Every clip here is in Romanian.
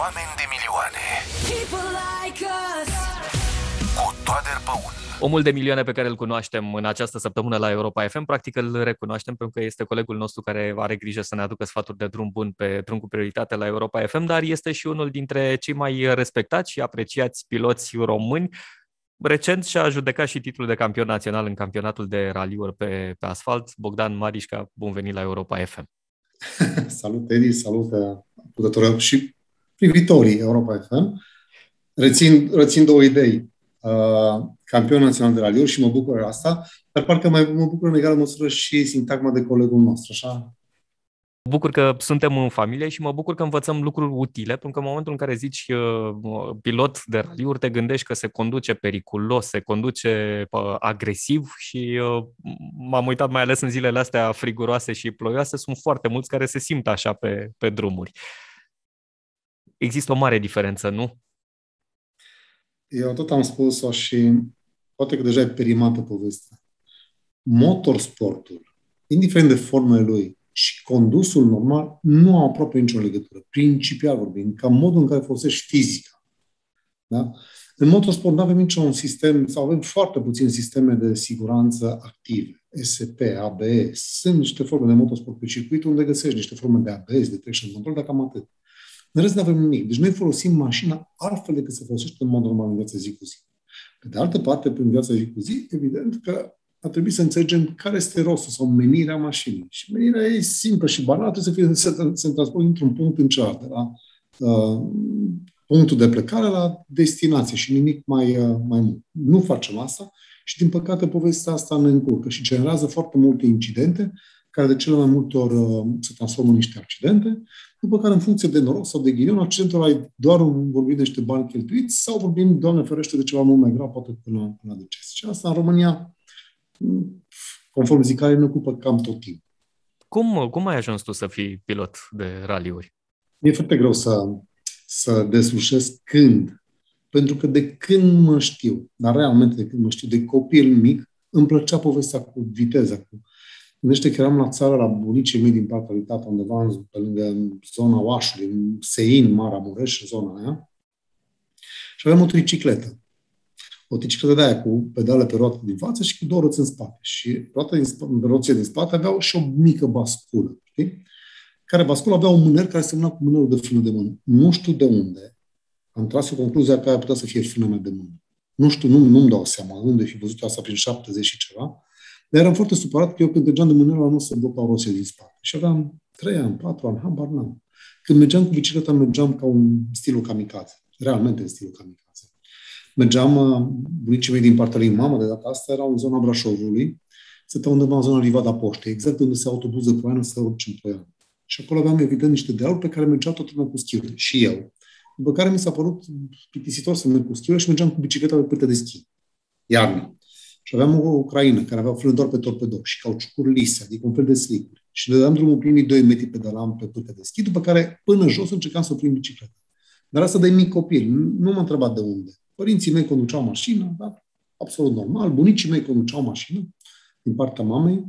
Oameni de milioane People like us. cu Toader Păun. Omul de milioane pe care îl cunoaștem în această săptămână la Europa FM, practic îl recunoaștem pentru că este colegul nostru care are grijă să ne aducă sfaturi de drum bun pe drum cu prioritate la Europa FM, dar este și unul dintre cei mai respectați și apreciați piloți români. Recent și-a judecat și titlul de campion național în campionatul de raliuri pe, pe asfalt. Bogdan Marișca, bun venit la Europa FM. salut, Edi, salut, ascultători și privitorii Europa FM. Rețin, rețin două idei. Uh, campion național de raliuri și mă bucur de asta, dar parcă mai mă bucur în egală măsură și sintagma de colegul nostru, așa? Mă bucur că suntem în familie și mă bucur că învățăm lucruri utile, pentru că în momentul în care zici uh, pilot de raliuri, te gândești că se conduce periculos, se conduce uh, agresiv și uh, m-am uitat mai ales în zilele astea friguroase și ploioase, sunt foarte mulți care se simt așa pe, pe drumuri. Există o mare diferență, nu? Eu tot am spus-o și poate că deja e perimată povestea. Motorsportul, indiferent de formele lui, și condusul normal nu au aproape nicio legătură. Principial vorbind, ca modul în care folosești fizica. Da? În motorsport nu avem niciun sistem, sau avem foarte puține sisteme de siguranță active. SP, ABS. Sunt niște forme de motorsport pe circuit unde găsești niște forme de ABS, de traction control, dar cam atât. În rest nu avem nimic. Deci noi folosim mașina altfel decât se folosește în mod normal în viața zi cu zi. Pe de altă parte, prin viața zi cu zi, evident că a trebuit să înțelegem care este rostul sau menirea mașinii. Și menirea e simplă și banală, trebuie să fie să se transporte într-un punct în cealaltă, la uh, punctul de plecare la destinație și nimic mai, uh, mai mult. Nu facem asta și, din păcate, povestea asta ne încurcă și generează foarte multe incidente care de cele mai multe ori uh, se transformă în niște accidente, după care, în funcție de noroc sau de ghinion, accidentul ai doar vorbit de niște bani cheltuiți sau vorbim, Doamne ferește, de ceva mult mai grav, poate până, până la deces. Și asta, în România, conform zicare, ne ocupă cam tot timpul. Cum, cum ai ajuns tu să fii pilot de raliuri? E foarte greu să, să deslușesc când. Pentru că de când mă știu, dar realmente de când mă știu, de copil mic, îmi plăcea povestea cu viteza. Cu... Gândește că eram la țară, la bunicii mei din partea lui tata, undeva pe lângă zona Oașului, în Sein, Maramureș, zona aia. Și aveam o tricicletă o tricicletă de aia cu pedale pe roată din față și cu două roți în spate. Și roata din, roțile din spate aveau și o mică basculă, știi? Care basculă avea un mâner care semna cu mânerul de frână de mână. Nu știu de unde. Am tras o concluzia că aia putea să fie frâna mea de mână. Nu știu, nu, nu-mi dau seama unde fi văzut asta prin 70 și ceva. Dar eram foarte supărat că eu când mergeam de mânerul nu se blocau roțile din spate. Și aveam 3 ani, 4 ani, habar n-am. Când mergeam cu bicicleta, mergeam ca un stilul kamikaze. Realmente în stilul kamikaze. Mergeam, uh, bunicii mei din partea lui mama, de data asta, erau în zona Brașovului, stăteau undeva în zona Livada Poștei, exact unde se autobuz de Poiană să urci în Poiană. Și acolo aveam, evident, niște dealuri pe care mergeau tot lumea cu schiuri. Și eu. După care mi s-a părut plictisitor să merg cu schiuri și mergeam cu bicicleta pe pârte de schi. Iarnă. Și aveam o ucraină care avea frână doar pe torpedo și cauciucuri lise, adică un fel de slicuri. Și le dăm drumul primii 2 metri pedalam pe pârte de schi, după care până jos încercam să oprim bicicleta. Dar asta de mic copil. Nu m-a întrebat de unde. Părinții mei conduceau mașină, dar absolut normal. Bunicii mei conduceau mașină din partea mamei,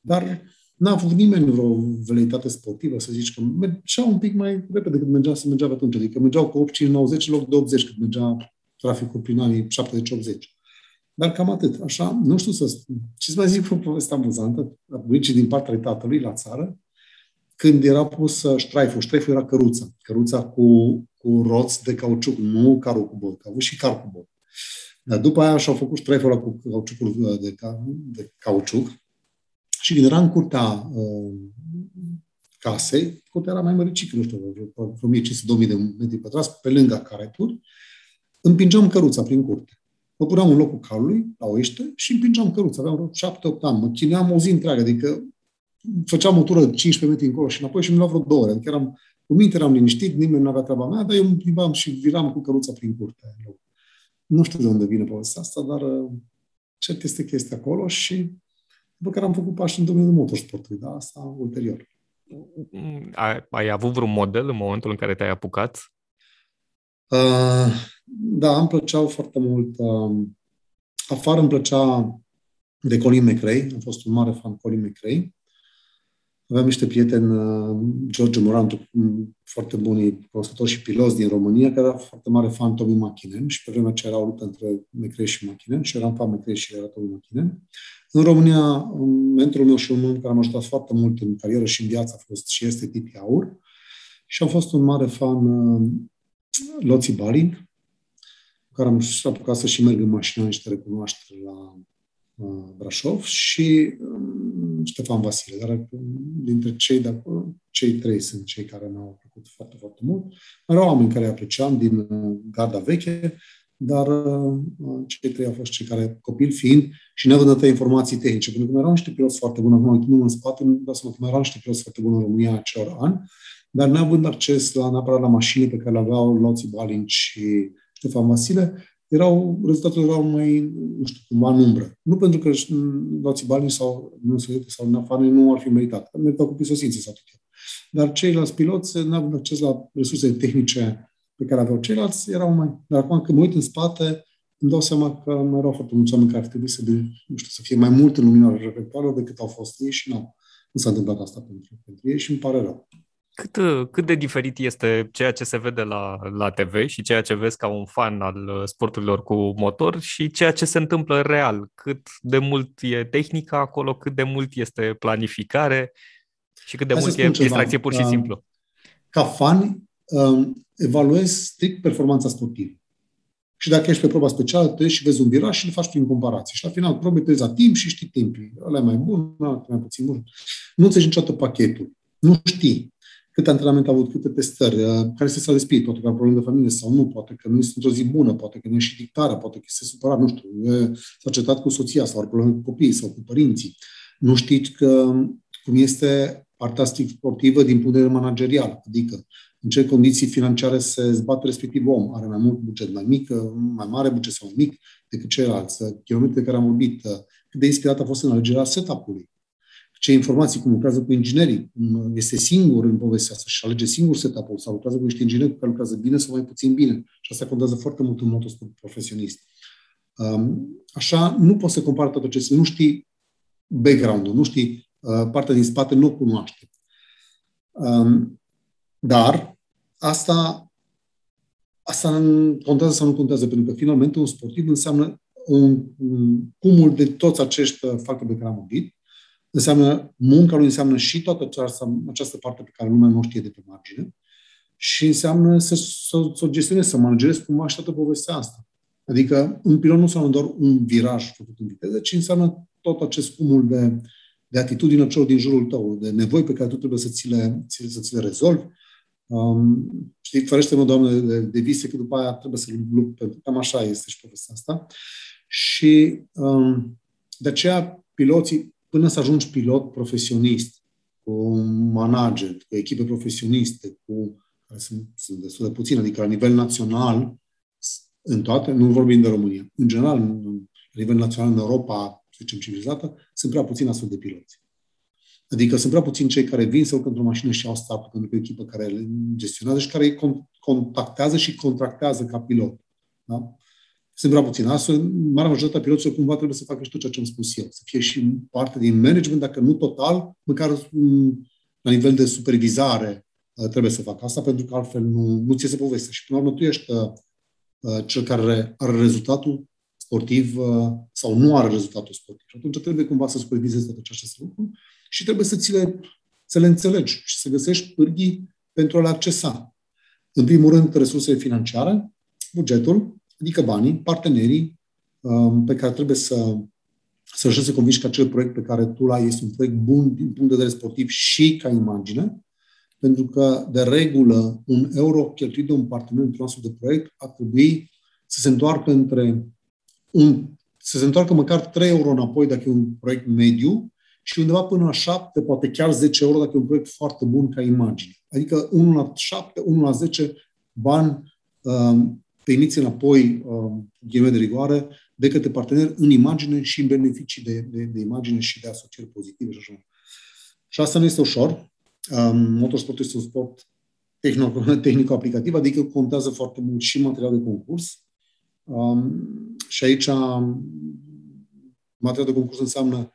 dar n-a avut nimeni vreo veleitate sportivă, să zici că mergeau un pic mai repede decât mergea să mergea pe atunci. Adică mergeau cu 8 90 în loc de 80 când mergea traficul prin anii 70-80. Dar cam atât. Așa, nu știu să spun. Ce să mai zic o poveste amuzantă, bunicii din partea lui tatălui la țară, când era pus ștraiful. Ștraiful era căruța. Căruța cu cu roți de cauciuc, nu carul cu bot, au avut și car cu bot. Dar după aia și-au făcut streiful ăla cu cauciucul uh, de, de cauciuc și când era în curtea uh, casei, curtea era mai măricică, nu știu, vreo 1500-2000 de metri pătrați, pe lângă careturi, împingeam căruța prin curte. Mă puneam în locul calului, la oește, și împingeam căruța. Aveam vreo 7-8 ani. Mă chineam o zi întreagă, adică făceam o tură de 15 metri încolo și înapoi și mi luam vreo două ore. Adică eram cu minte eram liniștit, nimeni nu avea treaba mea, dar eu îmi plimbam și viram cu căruța prin curte. Nu știu de unde vine povestea asta, dar uh, cert este chestia acolo și după care am făcut pași în domeniul motorsportului, dar asta ulterior. Ai, ai avut vreun model în momentul în care te-ai apucat? Uh, da, îmi plăceau foarte mult. Uh, afară îmi plăcea de Colin McRae, am fost un mare fan Colin McRae. Aveam niște prieteni, uh, George Morantu, foarte buni cunoscători și piloți din România, care era foarte mare fan Toby McKinnon și pe vremea ce era o luptă între McRae și McKinnon și eram fan McRae și era Toby McKinnon. În România, mentorul meu și un om care m-a ajutat foarte mult în carieră și în viață a fost și este Tipi Aur. Și am fost un mare fan uh, Loții Balin, cu care am apucat să și merg în mașină niște recunoaștere la uh, Brașov și um, Ștefan Vasile. Dar uh, dintre cei de acolo, cei trei sunt cei care mi-au plăcut foarte, foarte mult. Erau oameni care apreciam din uh, garda veche, dar uh, cei trei au fost cei care, copil fiind, și neavând atâtea informații tehnice, pentru că mai erau niște piloți foarte buni, acum uitându în spate, îmi dau seama că mai erau niște piloți foarte buni în România acelor ani, dar neavând acces la, neapărat la mașini pe care le aveau Loții Balin și Ștefan Vasile, erau, rezultatele erau mai, nu știu, cumva în umbră. Nu pentru că Loții Balin sau nu sau Nafane nu ar fi meritat. Meritau cu pisosințe sau tot Dar ceilalți piloți, neavând acces la resurse tehnice pe care aveau ceilalți, erau mai... Dar acum când mă uit în spate, îmi dau seama că mai erau foarte mulți oameni care ar trebui să, de, nu știu, să fie mai mult în lumina reflectoarelor decât au fost ei și nu, nu s-a întâmplat asta pentru, pentru ei și îmi pare rău. Cât, cât de diferit este ceea ce se vede la, la TV și ceea ce vezi ca un fan al sporturilor cu motor și ceea ce se întâmplă real? Cât de mult e tehnica acolo, cât de mult este planificare și cât de Hai mult e distracție pur și simplu? Ca fan, um, evaluez strict performanța sportivă. Și dacă ești pe proba specială, te și vezi un viraj și le faci prin comparație. Și la final probe te la timp și știi timpii. Ăla e mai bun, ăla mai puțin bun. Nu înțelegi niciodată pachetul. Nu știi cât antrenament a avut, câte testări, uh, care se s-a despit, poate că are probleme de familie sau nu, poate că nu este într-o zi bună, poate că nu e și dictarea, poate că se supărat, nu știu, s-a cetat cu soția sau are probleme cu copiii sau cu părinții. Nu știți că, cum este partea sportivă din punct de vedere managerial, adică în ce condiții financiare se zbate respectiv om. Are mai mult buget mai mic, mai mare buget sau mai mic decât ceilalți. Kilometri de care am vorbit, cât de inspirat a fost în alegerea setup-ului. Ce informații, cum lucrează cu inginerii, cum este singur în povestea asta și alege singur setup-ul sau lucrează cu niște ingineri cu care lucrează bine sau mai puțin bine. Și asta contează foarte mult în motosport profesionist. Um, așa, nu poți să compari toate acestea. Nu știi background-ul, nu știi uh, partea din spate, nu o cunoaște. Um, dar asta, asta contează sau nu contează, pentru că finalmente un sportiv înseamnă un, un cumul de toți acești factori pe care am vorbit, înseamnă munca lui, înseamnă și toată această, această parte pe care lumea nu știe de pe margine și înseamnă să, să, să o gestionezi, să managerezi cumva și toată povestea asta. Adică un pilon nu înseamnă doar un viraj făcut în viteză, ci înseamnă tot acest cumul de, de atitudine celor din jurul tău, de nevoi pe care tu trebuie să ți le, să ți le rezolvi, Um, știi, ferește-mă, Doamne, de, de vise, că după aia trebuie să lupt pentru cam așa este și povestea asta. Și um, de aceea piloții, până să ajungi pilot profesionist, cu un manager, cu echipe profesioniste, cu care sunt, sunt destul de puține, adică la nivel național, în toate, nu vorbim de România, în general, la nivel național în Europa, să zicem civilizată, sunt prea puțini astfel de piloți. Adică sunt prea puțini cei care vin să urcă într-o mașină și au start pentru că e o echipă care le gestionează și care îi contactează și contractează ca pilot. Da? Sunt prea puțini. Astfel, marea majoritate a piloților cumva trebuie să facă și tot ceea ce am spus eu. Să fie și parte din management, dacă nu total, măcar mm, la nivel de supervizare uh, trebuie să facă asta, pentru că altfel nu, nu ți se poveste. Și până la urmă tu ești uh, uh, cel care are rezultatul sportiv sau nu are rezultatul sportiv. Și atunci trebuie cumva să supervizezi toate aceste lucruri și trebuie să, ți le, să le înțelegi și să găsești pârghii pentru a le accesa. În primul rând, resursele financiare, bugetul, adică banii, partenerii um, pe care trebuie să, să ajungi să convingi că acel proiect pe care tu l-ai este un proiect bun din punct de vedere sportiv și ca imagine, pentru că, de regulă, un euro cheltuit de un partener într-un astfel de proiect ar trebui să se întoarcă între un, să se întoarcă măcar 3 euro înapoi dacă e un proiect mediu și undeva până la 7, poate chiar 10 euro dacă e un proiect foarte bun ca imagine. Adică 1 la 7, 1 la 10 bani um, pe iniție înapoi, um, ghime de rigoare, de către partener în imagine și în beneficii de, de, de imagine și de asocieri pozitive și așa. Și asta nu este ușor. Um, motorsportul este un sport tehnico-aplicativ, adică contează foarte mult și material de concurs. Um, și aici material de concurs înseamnă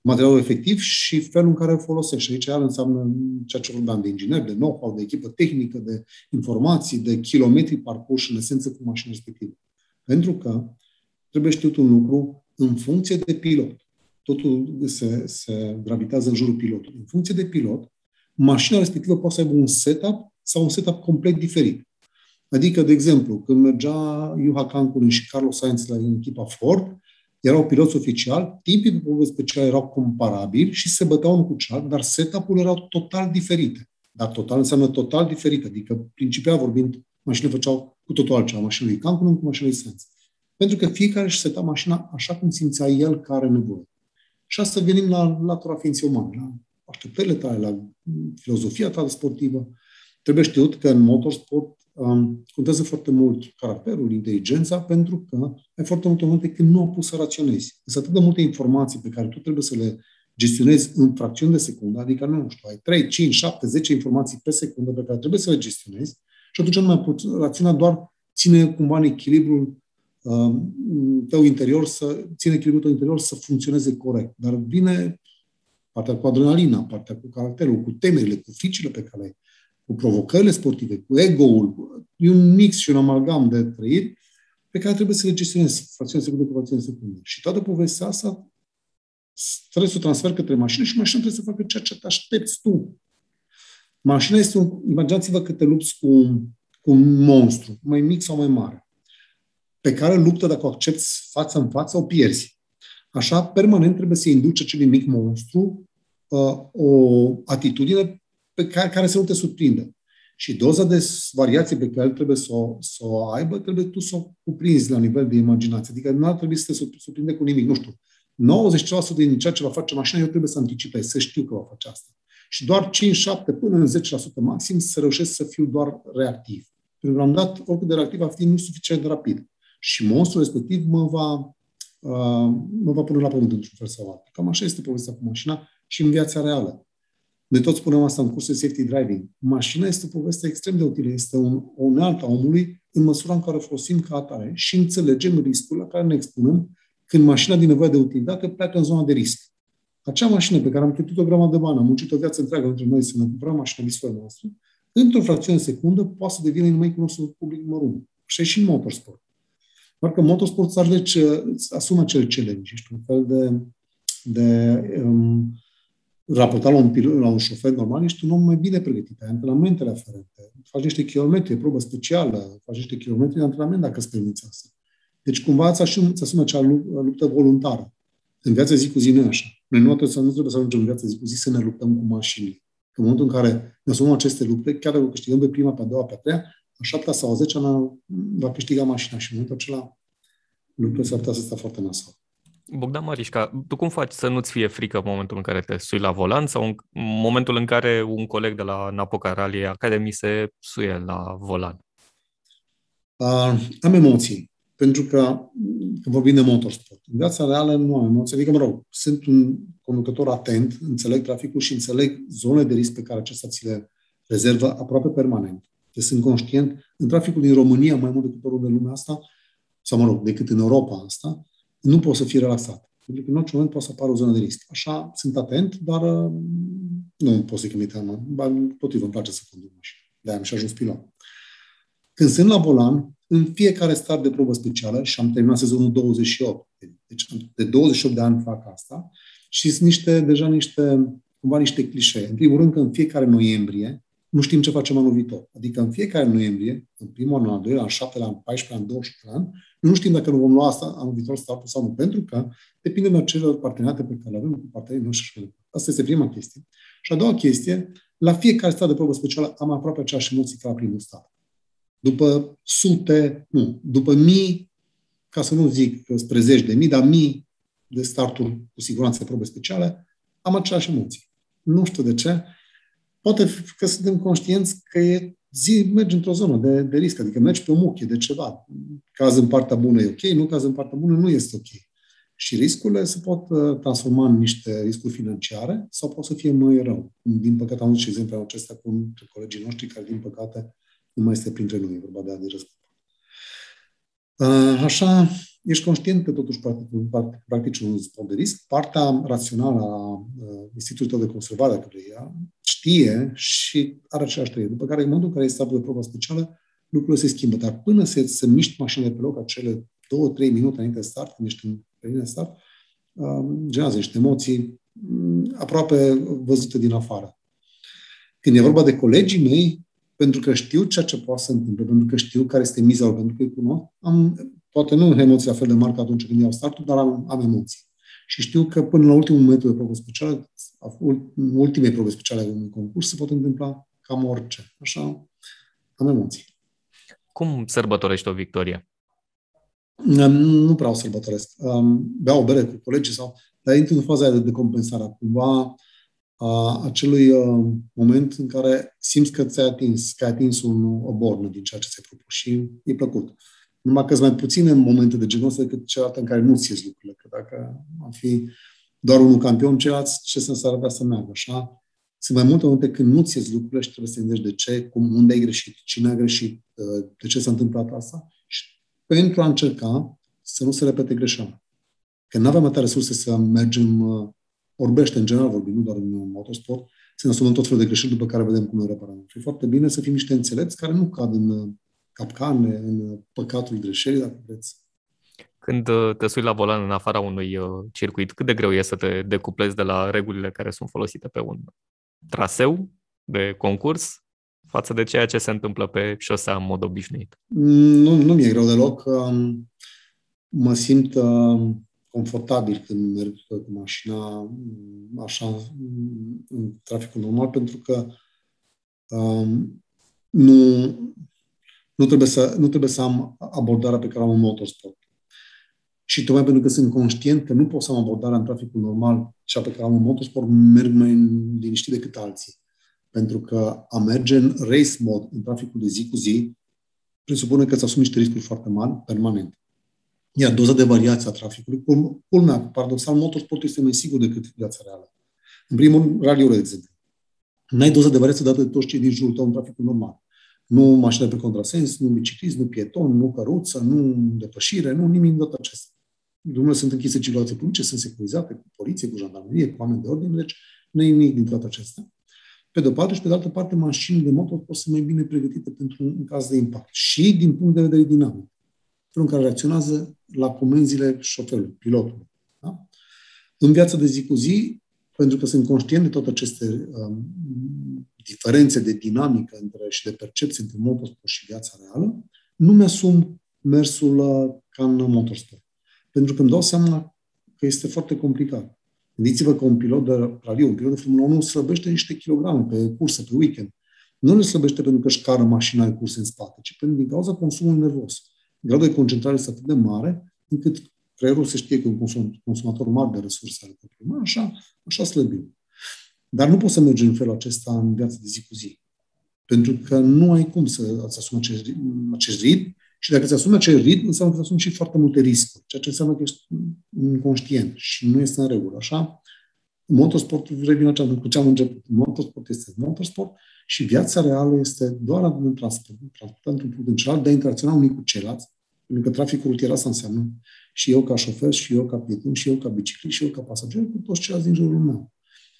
materialul efectiv și felul în care îl folosești. Și aici iar înseamnă ceea ce vorbeam de inginer, de know-how, de echipă tehnică, de informații, de kilometri parcurși în esență cu mașina respectivă. Pentru că trebuie știut un lucru în funcție de pilot. Totul se, se gravitează în jurul pilotului. În funcție de pilot, mașina respectivă poate să aibă un setup sau un setup complet diferit. Adică, de exemplu, când mergea Juha Cancun și Carlos Sainz la echipa Ford, erau piloți oficiali, timpii de probe special erau comparabili și se băteau unul cu celălalt, dar setup-ul erau total diferite. Dar total înseamnă total diferit, adică principial vorbind, mașinile făceau cu totul altceva, mașinile lui Cancun cu mașinile lui Sainz. Pentru că fiecare își seta mașina așa cum simțea el că are nevoie. Și asta venim la latura ființei umane, la așteptările tale, la filozofia ta sportivă. Trebuie știut că în motorsport um, contează foarte mult caracterul, inteligența, pentru că ai foarte multe momente când nu au pus să raționezi. Sunt atât de multe informații pe care tu trebuie să le gestionezi în fracțiuni de secundă, adică nu știu, ai 3, 5, 7, 10 informații pe secundă pe care trebuie să le gestionezi și atunci nu mai poți raționa doar ține cumva în echilibrul uh, tău interior să ține echilibrul tău interior să funcționeze corect. Dar vine partea cu adrenalina, partea cu caracterul, cu temerile, cu fricile pe care le ai cu provocările sportive, cu ego-ul, e un mix și un amalgam de trăiri pe care trebuie să le gestionezi fracțiune secundă cu fracțiune secundă. Și toată povestea asta trebuie să o transfer către mașină și mașina trebuie să facă ceea ce te aștepți tu. Mașina este un... Imaginați-vă că te lupți cu, cu un monstru, mai mic sau mai mare, pe care luptă, dacă o accepti față în față, o pierzi. Așa, permanent trebuie să induci acelui mic monstru uh, o atitudine pe care, care să nu te surprindă. Și doza de variație pe care trebuie să o, să o aibă, trebuie tu să o cuprinzi la nivel de imaginație. Adică nu ar trebui să te surprinde cu nimic. Nu știu, 90% din ceea ce va face mașina, eu trebuie să anticipez, să știu că va face asta. Și doar 5-7 până în 10% maxim să reușesc să fiu doar reactiv. Pentru că am dat, oricât de reactiv va fi nu suficient de rapid. Și monstrul respectiv mă va, uh, mă va pune la pământ într-un fel sau altul. Cam așa este povestea cu mașina și în viața reală. Noi toți spunem asta în cursul safety driving. Mașina este o poveste extrem de utilă, este un, o unealtă a omului în măsura în care o folosim ca atare și înțelegem riscul la care ne expunem când mașina din nevoie de utilitate pleacă în zona de risc. Acea mașină pe care am cheltuit o grămadă de bani, am muncit o viață întreagă între noi să ne cumpărăm mașina visuală noastră, într-o fracțiune de secundă poate să devină numai cunoscut public numărul 1. Și și în motorsport. Doar că motorsport îți asumă acel challenge, ești un fel de, de um, raportat la un, pilot, la un șofer normal, ești un om mai bine pregătit, ai antrenamentele aferente, faci niște kilometri, e probă specială, faci niște kilometri de antrenament dacă îți permiți asta. Deci cumva îți asumi, îți asumi acea luptă voluntară. În viața zi cu zi nu e așa. Noi nu trebuie să, nu trebuie să ajungem în viața zi cu zi să ne luptăm cu mașini. În momentul în care ne asumăm aceste lupte, chiar dacă câștigăm pe prima, pe a doua, pe a treia, a șaptea sau a zecea va câștiga mașina și în momentul acela lucrurile s-ar putea să stea foarte nasol. Bogdan Marișca, tu cum faci să nu-ți fie frică în momentul în care te sui la volan sau în momentul în care un coleg de la Napoca Rally Academy se suie la volan? Uh, am emoții, pentru că când vorbim de motorsport, în viața reală nu am emoții, adică, mă rog, sunt un conducător atent, înțeleg traficul și înțeleg zone de risc pe care acesta ți le rezervă aproape permanent. Deci sunt conștient, în traficul din România, mai mult decât oriunde lumea asta, sau, mă rog, decât în Europa asta, nu poți să fii relaxat. Pentru că în orice moment poate să apară o zonă de risc. Așa, sunt atent, dar uh, nu pot să-i mi teamă. Potrivă, îmi place să conduc mașini. De-aia am și ajuns pilot. Când sunt la volan, în fiecare start de probă specială, și am terminat sezonul 28, deci de 28 de ani fac asta, și sunt niște, deja niște, cumva niște clișee. În primul rând că în fiecare noiembrie nu știm ce facem anul viitor. Adică în fiecare noiembrie, în primul an, al doilea, al șaptelea, al 14 an, 21 an, nu știm dacă nu vom lua asta anul viitor startul sau nu, pentru că depinde de celor parteneriate pe care le avem cu partenerii noștri și mai Asta este prima chestie. Și a doua chestie, la fiecare stat de probă specială am aproape aceeași emoții ca la primul stat. După sute, nu, după mii, ca să nu zic spre zeci de mii, dar mii de starturi cu siguranță probe speciale, am aceleași emoții. Nu știu de ce, Poate că suntem conștienți că e zi, mergi într-o zonă de, de risc, adică mergi pe o muchie de ceva. Caz în partea bună e ok, nu caz în partea bună nu este ok. Și riscurile se pot uh, transforma în niște riscuri financiare sau pot să fie mai rău. Din păcate am văzut și exemplul acesta cu colegii noștri care, din păcate, nu mai este printre noi, vorba de a de răscumpăr. Uh, așa, ești conștient că totuși practici un sport de risc. Partea rațională a uh, Institutului de Conservare, dacă vrei, știe și are aceeași trăire. După care, în momentul în care este de proba specială, lucrurile se schimbă. Dar până se, se miști mașinile pe loc, acele două, trei minute înainte de start, când ești în pe start, uh, generează niște emoții mm, aproape văzute din afară. Când e vorba de colegii mei, pentru că știu ceea ce poate să întâmple, pentru că știu care este miza pentru că îi cunosc, am, poate nu emoții la fel de mari ca atunci când iau startul, dar am, am emoții. Și știu că până la ultimul moment de probă specială, ultimei probe speciale ale unui concurs, se pot întâmpla cam orice. Așa, am emoții. Cum sărbătorești o victorie? Nu prea o sărbătoresc. Beau o bere cu colegii sau... Dar intru în faza de decompensare. Cumva a acelui uh, moment în care simți că ți-ai atins, că ai atins un, o bornă din ceea ce ți-ai propus și e plăcut. Numai că sunt mai puține momente de genul ăsta decât celelalte în care nu ți lucrurile. Că dacă am fi doar unul campion, ceilalți ce sens ar avea să meargă, așa? Sunt mai multe momente când nu ți lucrurile și trebuie să te gândești de ce, cum, unde ai greșit, cine a greșit, uh, de ce s-a întâmplat asta și pentru a încerca să nu se repete greșeala. Că nu avem atâtea resurse să mergem uh, orbește în general vorbim, nu doar în motorsport, să ne asumăm tot felul de greșeli după care vedem cum le reparăm. Și e foarte bine să fim niște înțelepți care nu cad în uh, capcane, în uh, păcatul greșelii, dacă vreți. Când uh, te sui la volan în afara unui circuit, cât de greu e să te decuplezi de la regulile care sunt folosite pe un traseu de concurs față de ceea ce se întâmplă pe șosea în mod obișnuit? Nu, nu mi-e greu deloc. Mă simt confortabil când merg cu mașina mm, așa mm, în traficul normal, pentru că um, nu, nu, trebuie să, nu trebuie să am abordarea pe care am în motorsport. Și tocmai pentru că sunt conștient că nu pot să am abordarea în traficul normal, cea pe care am în motorsport, merg mai liniștit decât alții. Pentru că a merge în race mode, în traficul de zi cu zi, presupune că îți asumi niște riscuri foarte mari, permanent. Iar doza de variație a traficului, culmea, paradoxal, motorsportul este mai sigur decât viața reală. În primul raliul, de exemplu. N-ai doza de variație dată de toți cei din jurul tău în traficul normal. Nu mașină pe contrasens, nu biciclist, nu pieton, nu căruță, nu depășire, nu nimic de tot acesta. Drumurile sunt închise circulație publice, sunt securizate cu poliție, cu jandarmerie, cu oameni de ordine, deci nu e nimic din toate acestea. Pe de o parte și pe de altă parte, mașinile de motor pot să mai bine pregătite pentru un caz de impact. Și din punct de vedere dinamic felul în care reacționează la comenzile șoferului, pilotului. Da? În viața de zi cu zi, pentru că sunt conștient de toate aceste um, diferențe de dinamică între, și de percepție între motorsport și viața reală, nu mi-asum mersul uh, ca în motorsport. Pentru că îmi dau seama că este foarte complicat. Gândiți-vă că un pilot de raliu, un pilot de Formula 1 slăbește niște kilograme pe cursă, pe weekend. Nu le slăbește pentru că își cară mașina în curse în spate, ci pentru din cauza consumului nervos gradul de concentrare este atât de mare, încât creierul se știe că e un consumator mare de resurse ale copilului. Așa, așa slăbim. Dar nu poți să mergi în felul acesta în viața de zi cu zi. Pentru că nu ai cum să îți asumi acest, acest ritm și dacă îți asumi acest ritm, înseamnă că îți asumi și foarte multe riscuri, ceea ce înseamnă că ești inconștient și nu este în regulă. Așa? Motorsport, revin aceasta, cu ce am început. Motorsport este motorsport și viața reală este doar în transport, transport într-un punct în celălalt, de a interacționa unii cu ceilalți, pentru că traficul rutier asta înseamnă și eu ca șofer, și eu ca prieten, și eu ca biciclist, și eu ca pasager, cu toți ceilalți din jurul meu.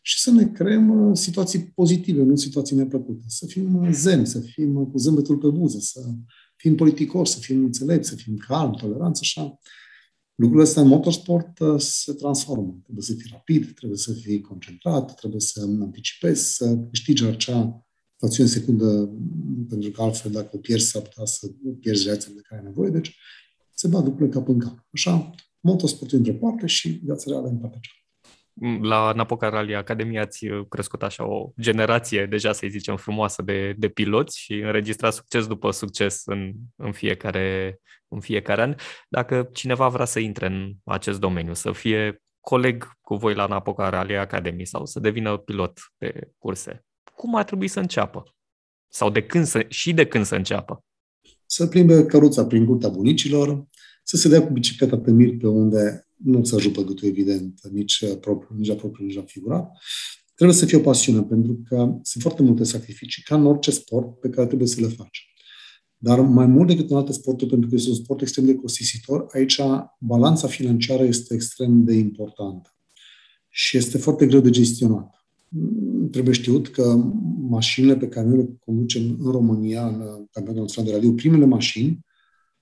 Și să ne creăm uh, situații pozitive, nu situații neplăcute. Să fim uh, zen, să fim uh, cu zâmbetul pe buze, să fim politicoși, să fim înțelepți, să fim calmi, toleranți, așa. Lucrurile astea în motorsport se transformă. Trebuie să fii rapid, trebuie să fii concentrat, trebuie să anticipezi, să câștigi acea fracțiune secundă, pentru că altfel dacă o pierzi, s-ar putea să pierzi reacția de care ai nevoie. Deci se bat lucrurile cap în cap. Așa, motosportul într-o parte și viața reală în partea cealaltă. La Napoca Rally Academia ați crescut așa o generație, deja să zicem, frumoasă de, de piloți și înregistra succes după succes în, în, fiecare, în fiecare an. Dacă cineva vrea să intre în acest domeniu, să fie coleg cu voi la Napoca Rally Academy sau să devină pilot de curse, cum ar trebui să înceapă? Sau de când să, și de când să înceapă? Să plimbe căruța prin curtea bunicilor, să se dea cu bicicleta pe mir pe unde nu ți ajută gâtul, evident, nici propriu, nici la propriu, nici la figurat. Trebuie să fie o pasiune, pentru că sunt foarte multe sacrificii, ca în orice sport pe care trebuie să le faci. Dar mai mult decât în alte sporturi, pentru că este un sport extrem de costisitor, aici balanța financiară este extrem de importantă și este foarte greu de gestionat. Trebuie știut că mașinile pe care noi le conducem în România, în campionatul național de raliu, primele mașini,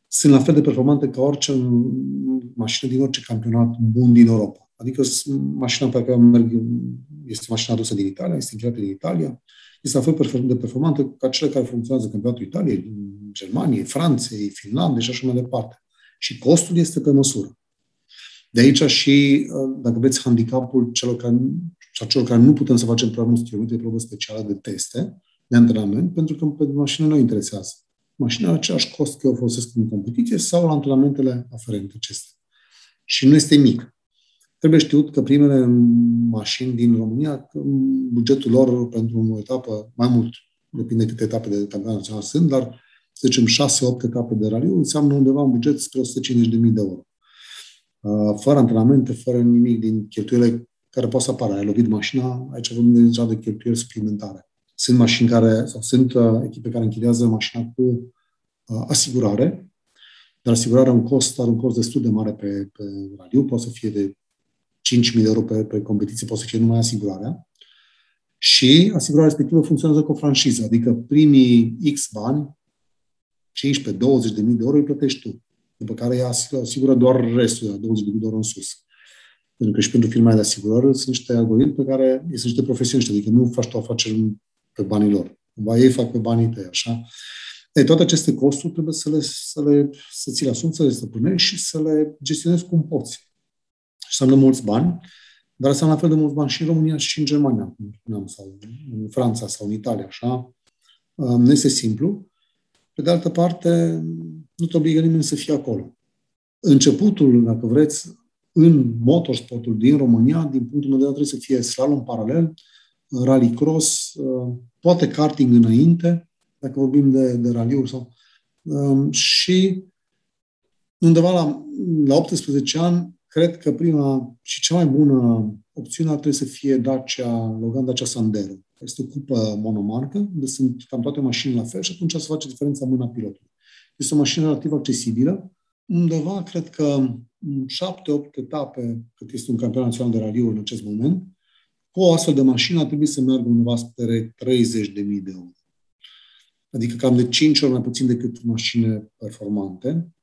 sunt la fel de performante ca orice mașină din orice campionat bun din Europa. Adică mașina pe care merg este mașina adusă din Italia, este încheiată din Italia, este la fel de performantă ca cele care funcționează în campionatul Italiei, Germaniei, Franței, Finlandei și așa mai departe. Și costul este pe măsură. De aici și, dacă vreți, handicapul celor care, sau celor care nu putem să facem prea mulți kilometri de probă specială de teste, de antrenament, pentru că pe mașină nu interesează. Mașina are același cost că o folosesc în competiție sau la antrenamentele aferente acestea. Și nu este mic. Trebuie știut că primele mașini din România, bugetul lor pentru o etapă, mai mult, depinde câte etape de campionat național sunt, dar să zicem 6-8 etape de raliu, înseamnă undeva un buget spre 150.000 de euro. Uh, fără antrenamente, fără nimic din cheltuielile care poate să apară. Ai lovit mașina, aici vorbim deja de cheltuieli suplimentare. Sunt mașini care, sau sunt uh, echipe care închiriază mașina cu uh, asigurare, dar asigurarea un cost, are un cost destul de mare pe, pe raliu, poate să fie de 5.000 de euro pe, pe competiție, poate să fie numai asigurarea. Și asigurarea respectivă funcționează cu o franșiză, adică primii X bani 15-20 de mii de euro îi plătești tu. După care ea asigură doar restul, de 20 de mii de euro în sus. Pentru că și pentru firma de asigurări sunt niște algoritmi pe care sunt niște profesioniști, adică nu faci tu afaceri pe banii lor. Cumva ei fac pe banii tăi, așa. Ei, toate aceste costuri trebuie să le, să le să ți le asumi, să le stăpânești și să le gestionezi cum poți. Și înseamnă mulți bani, dar înseamnă la fel de mulți bani și în România și în Germania, cum spuneam, sau în Franța sau în Italia, așa. Nu este simplu. Pe de altă parte, nu te obligă nimeni să fie acolo. Începutul, dacă vreți, în motorsportul din România, din punctul meu de vedere, trebuie să fie slalom paralel, rallycross, uh, poate karting înainte, dacă vorbim de, de raliuri sau... Um, și undeva la, la 18 ani, cred că prima și cea mai bună opțiune ar trebui să fie Dacia Logan, Dacia Sandero. Este o cupă monomarcă, unde sunt cam toate mașinile la fel și atunci se face diferența mâna pilotului. Este o mașină relativ accesibilă. Undeva, cred că șapte-opt etape, cât este un campionat național de raliu în acest moment, cu o astfel de mașină ar trebui să meargă undeva spre 30.000 de euro. Adică cam de 5 ori mai puțin decât mașini performante.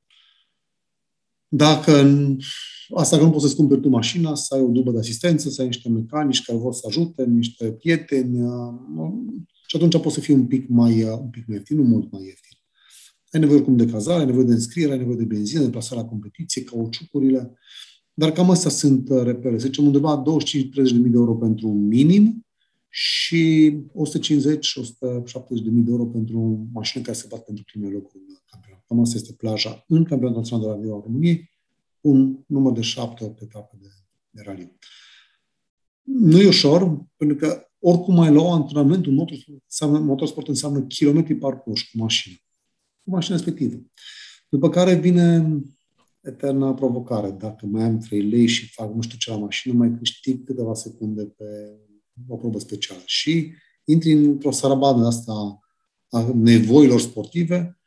Dacă asta că nu poți să-ți cumperi tu mașina, să ai o dubă de asistență, să ai niște mecanici care vor să ajute, niște prieteni, uh, și atunci poți să fii un pic mai, uh, un pic mai ieftin, nu mult mai ieftin. Ai nevoie oricum de cazare, ai nevoie de înscriere, ai nevoie de benzină, de plasare la competiție, cauciucurile. Dar cam astea sunt uh, repere. Să zicem undeva 25-30 de mii de euro pentru un minim și 150-170 de mii de euro pentru o mașină care se bat pentru primele locuri în campionat. Cam asta este plaja în campionatul național de raliu al României, un număr de 7-8 etape de, de raliu. Nu e ușor, pentru că oricum mai luau antrenamentul, motorsport înseamnă, motorsport înseamnă kilometri parcurși cu mașină cu mașina respectivă. După care vine eterna provocare. Dacă mai am 3 lei și fac nu știu ce la mașină, mai câștig câteva secunde pe o probă specială. Și intri într-o sarabadă asta a nevoilor sportive,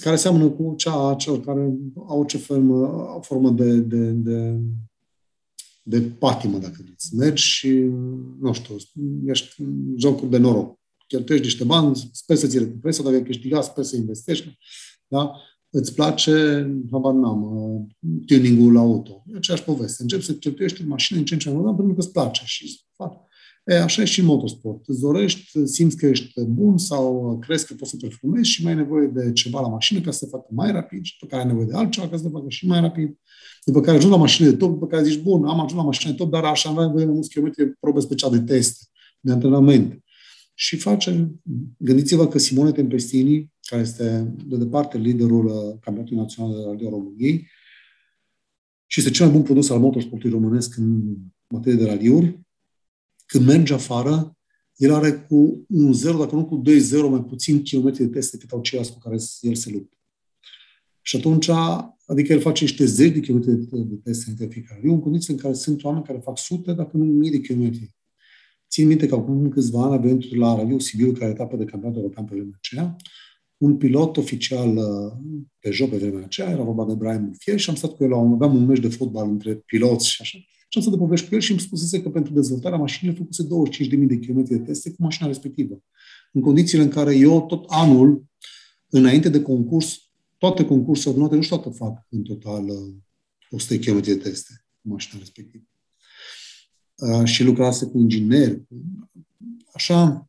care seamănă cu cea a celor care au ce formă, o formă de, de, de, de patimă, dacă vreți. Mergi și, nu știu, ești jocuri de noroc cheltuiești niște bani, sper să ți recuperezi, sau dacă ai câștigat, sper să investești, da? Îți place, habar n-am, uh, tuning-ul la auto. E aceeași poveste. Începi să cheltuiești în mașină în ce în ce mai mult, pentru că îți place și fac. E, așa e și în motorsport. Îți dorești, simți că ești bun sau crezi că poți să performezi și mai ai nevoie de ceva la mașină ca să te facă mai rapid și după care ai nevoie de altceva ca să te facă și mai rapid. După care ajungi la mașină de top, după care zici, bun, am ajuns la mașină de top, dar așa am nevoie de mulți kilometri probe speciale de teste, de antrenament și face, gândiți-vă că Simone Tempestini, care este de departe liderul uh, Campionatului Național de Rally României și este cel mai bun produs al motorsportului românesc în materie de raliuri, când merge afară, el are cu un 0, dacă nu cu 2-0 mai puțin kilometri de teste decât au ceilalți cu care el se luptă. Și atunci, adică el face niște zeci de kilometri de teste în fiecare raliu, în condiții în care sunt oameni care fac sute, dacă nu mii de kilometri Țin minte că acum câțiva ani avem la Raliu Sibiu, care etapă de campionat european pe vremea aceea, un pilot oficial uh, pe joc pe vremea aceea, era vorba de Brian Murphy și am stat cu el, aveam un meci de fotbal între piloți și așa. Și am stat de povești cu el și îmi spusese că pentru dezvoltarea mașinii făcuse 25.000 de km de teste cu mașina respectivă. În condițiile în care eu tot anul, înainte de concurs, toate concursurile adunate, nu știu dacă fac în total 100 uh, km de teste cu mașina respectivă. Uh, și lucrase cu ingineri. Așa,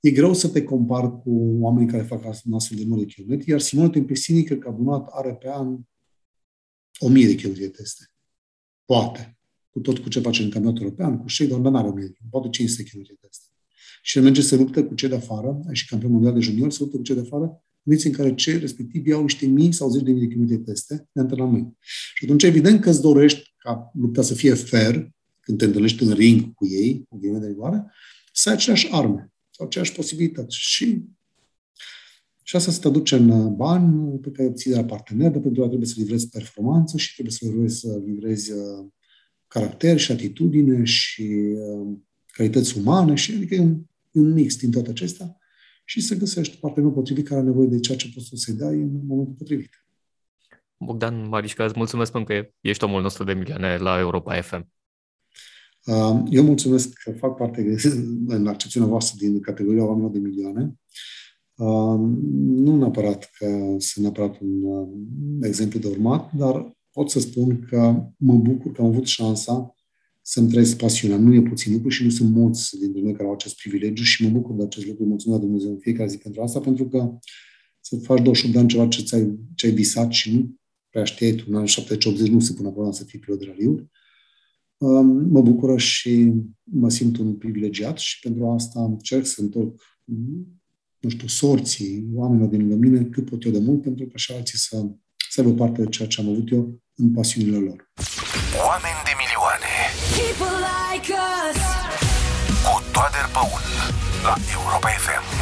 e greu să te compar cu oamenii care fac un astfel de număr de kilometri, iar Simone Tempestini, cred că adunat are pe an 1000 de kilometri de teste. Poate. Cu tot cu ce face în campionatul european, cu Shea, dar nu are 1000 de poate 500 km de teste. Și el merge să luptă cu cei de afară, și campion mondial de junior, să luptă cu cei de afară, condiții în care cei respectivi iau niște mii sau zeci de mii de kilometri de teste de antrenament. Și atunci, evident că îți dorești ca lupta să fie fair, când te întâlnești în ring cu ei, cu ghilimele de rigoare, să ai aceleași arme sau aceeași posibilitate. Și, și asta se traduce în bani pe care obții de la partener, dar pentru că trebuie să livrezi performanță și trebuie să livrezi, să livrezi uh, caracter și atitudine și uh, calități umane și adică e un, un mix din toate acestea și să găsești partenerul potrivit care are nevoie de ceea ce poți să-i dai în momentul potrivit. Bogdan Marișca, îți mulțumesc pentru că ești omul nostru de milioane la Europa FM. Eu mulțumesc că fac parte în accepțiunea voastră din categoria oamenilor de milioane. Nu neapărat că sunt neapărat un exemplu de urmat, dar pot să spun că mă bucur că am avut șansa să-mi trăiesc pasiunea. Nu e puțin lucru și nu sunt mulți dintre noi care au acest privilegiu și mă bucur de acest lucru. Mulțumesc la Dumnezeu în fiecare zi pentru asta, pentru că să faci 28 de ani ceva ce, ți-ai, ce ai visat și nu prea știai tu, în anii 70-80 nu se pune acolo să fii pilot de raliuri. Mă bucură și mă simt un privilegiat și pentru asta încerc să întorc, nu știu, sorții oamenilor din lângă mine cât pot eu de mult, pentru că și alții să, să aibă parte de ceea ce am avut eu în pasiunile lor. Oameni de milioane People like us. cu Toader Păun la Europa FM.